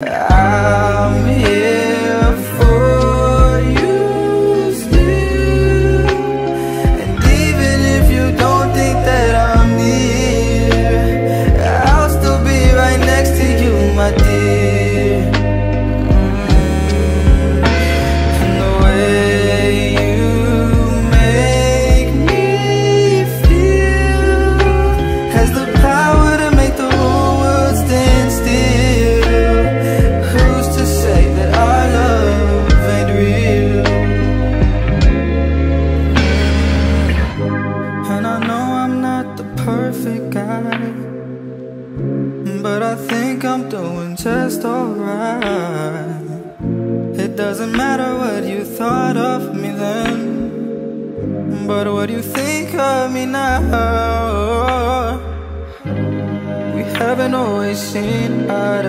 I'm perfect guy. But I think I'm doing just alright. It doesn't matter what you thought of me then. But what you think of me now We haven't always seen eye to